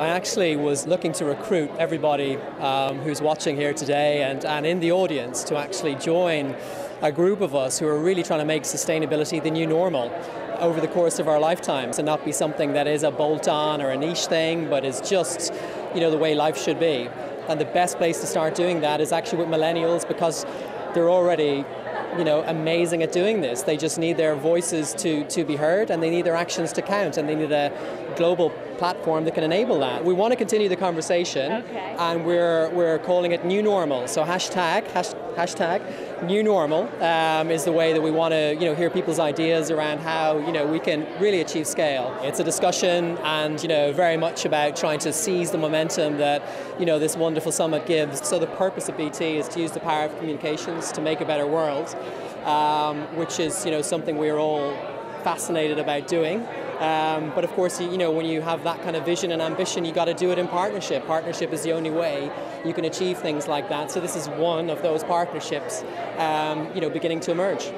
I actually was looking to recruit everybody um, who's watching here today and, and in the audience to actually join a group of us who are really trying to make sustainability the new normal over the course of our lifetimes and not be something that is a bolt-on or a niche thing, but is just you know the way life should be. And the best place to start doing that is actually with millennials because they're already you know, amazing at doing this. They just need their voices to, to be heard and they need their actions to count and they need a global platform that can enable that. We want to continue the conversation okay. and we're, we're calling it new normal. So hashtag, hash, hashtag new normal um, is the way that we want to you know, hear people's ideas around how you know, we can really achieve scale. It's a discussion and you know, very much about trying to seize the momentum that you know, this wonderful summit gives. So the purpose of BT is to use the power of communications to make a better world, um, which is you know, something we're all fascinated about doing. Um, but of course, you, you, know, when you have that kind of vision and ambition, you got to do it in partnership. Partnership is the only way you can achieve things like that. So this is one of those partnerships, um, you know, beginning to emerge.